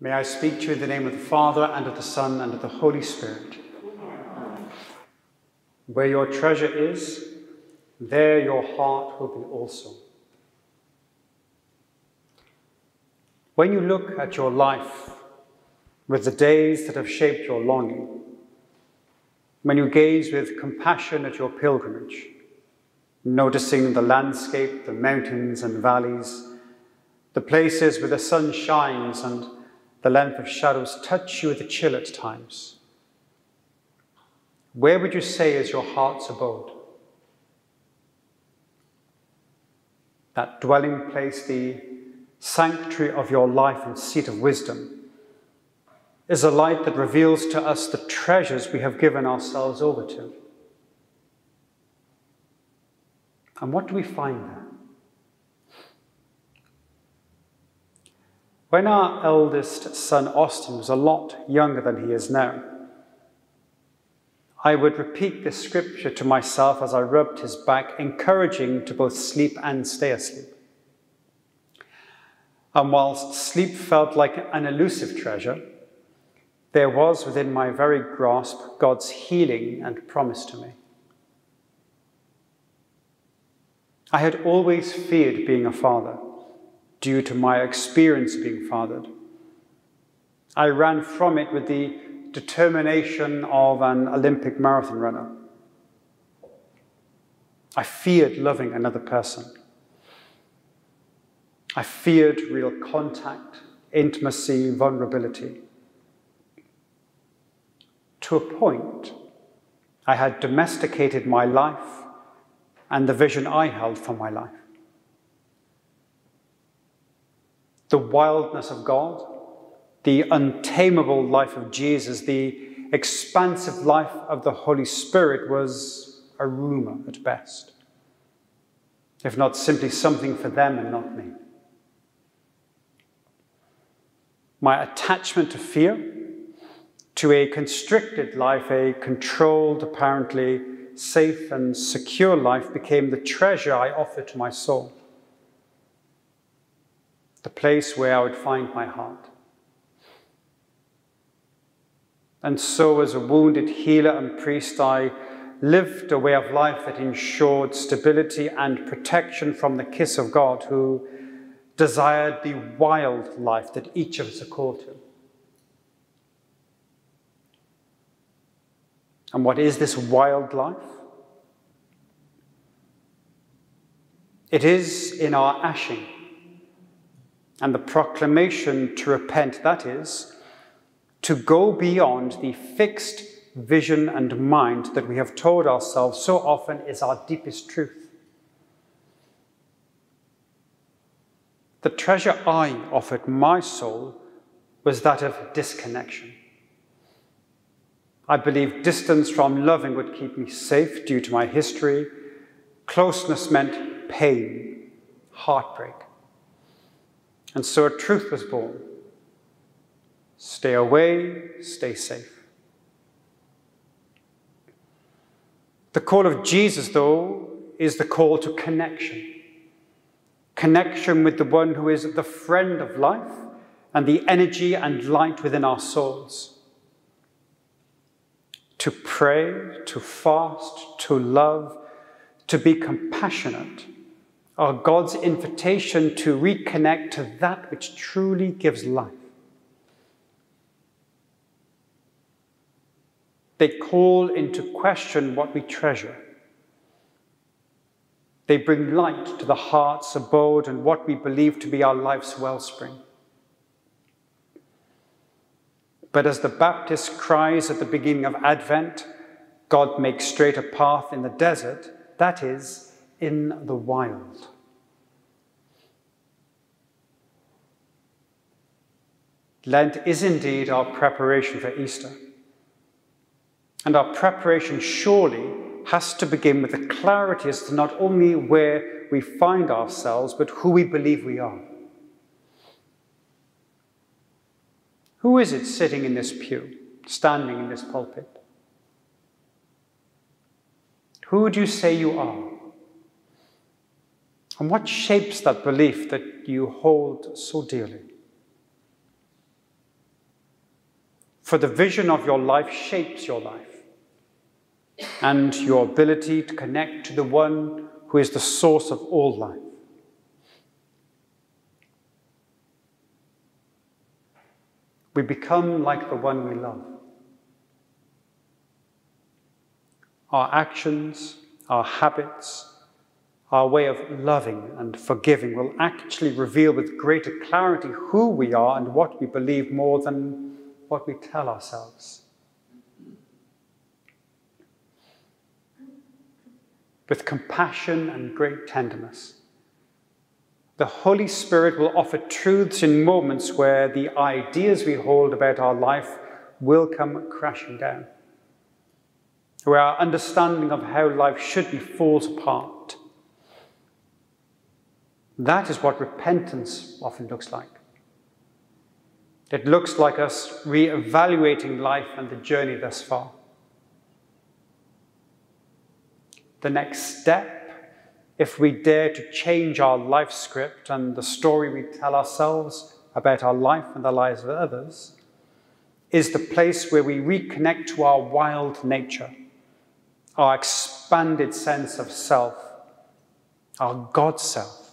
May I speak to you in the name of the Father, and of the Son, and of the Holy Spirit. Where your treasure is, there your heart will be also. When you look at your life with the days that have shaped your longing, when you gaze with compassion at your pilgrimage, noticing the landscape, the mountains and valleys, the places where the sun shines and the length of shadows touch you with a chill at times. Where would you say is your heart's abode? That dwelling place, the sanctuary of your life and seat of wisdom, is a light that reveals to us the treasures we have given ourselves over to. And what do we find there? When our eldest son Austin was a lot younger than he is now, I would repeat this scripture to myself as I rubbed his back, encouraging to both sleep and stay asleep. And whilst sleep felt like an elusive treasure, there was within my very grasp God's healing and promise to me. I had always feared being a father due to my experience being fathered. I ran from it with the determination of an Olympic marathon runner. I feared loving another person. I feared real contact, intimacy, vulnerability. To a point, I had domesticated my life and the vision I held for my life. The wildness of God, the untamable life of Jesus, the expansive life of the Holy Spirit was a rumor at best, if not simply something for them and not me. My attachment to fear, to a constricted life, a controlled, apparently safe and secure life, became the treasure I offered to my soul the place where I would find my heart. And so, as a wounded healer and priest, I lived a way of life that ensured stability and protection from the kiss of God, who desired the wild life that each of us are called to. And what is this wild life? It is in our ashing and the proclamation to repent, that is, to go beyond the fixed vision and mind that we have told ourselves so often is our deepest truth. The treasure I offered my soul was that of disconnection. I believed distance from loving would keep me safe due to my history. Closeness meant pain, heartbreak. And so a truth was born stay away, stay safe. The call of Jesus, though, is the call to connection. Connection with the one who is the friend of life and the energy and light within our souls. To pray, to fast, to love, to be compassionate are God's invitation to reconnect to that which truly gives life. They call into question what we treasure. They bring light to the heart's abode and what we believe to be our life's wellspring. But as the Baptist cries at the beginning of Advent, God makes straight a path in the desert, that is, in the wild. Lent is indeed our preparation for Easter. And our preparation surely has to begin with the clarity as to not only where we find ourselves, but who we believe we are. Who is it sitting in this pew, standing in this pulpit? Who do you say you are? And what shapes that belief that you hold so dearly? For the vision of your life shapes your life and your ability to connect to the one who is the source of all life. We become like the one we love. Our actions, our habits, our way of loving and forgiving will actually reveal with greater clarity who we are and what we believe more than what we tell ourselves. With compassion and great tenderness, the Holy Spirit will offer truths in moments where the ideas we hold about our life will come crashing down, where our understanding of how life should be falls apart that is what repentance often looks like. It looks like us re-evaluating life and the journey thus far. The next step, if we dare to change our life script and the story we tell ourselves about our life and the lives of others, is the place where we reconnect to our wild nature, our expanded sense of self, our God self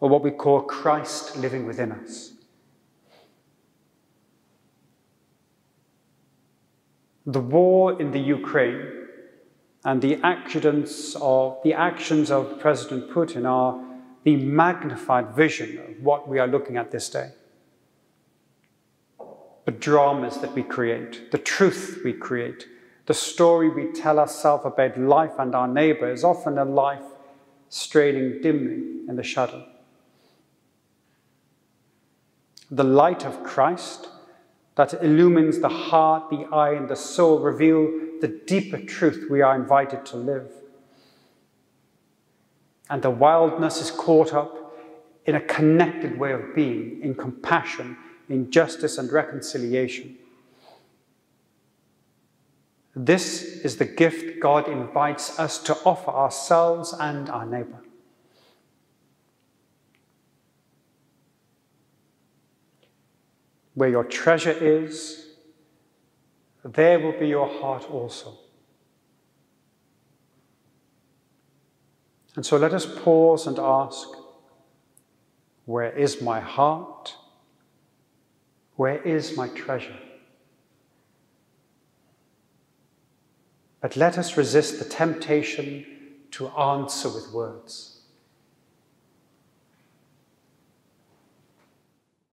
or what we call Christ living within us. The war in the Ukraine and the accidents of the actions of President Putin are the magnified vision of what we are looking at this day. The dramas that we create, the truth we create, the story we tell ourselves about life and our neighbour is often a life straining dimly in the shadow the light of Christ that illumines the heart, the eye, and the soul reveal the deeper truth we are invited to live. And the wildness is caught up in a connected way of being, in compassion, in justice and reconciliation. This is the gift God invites us to offer ourselves and our neighbor. Where your treasure is, there will be your heart also. And so let us pause and ask where is my heart? Where is my treasure? But let us resist the temptation to answer with words.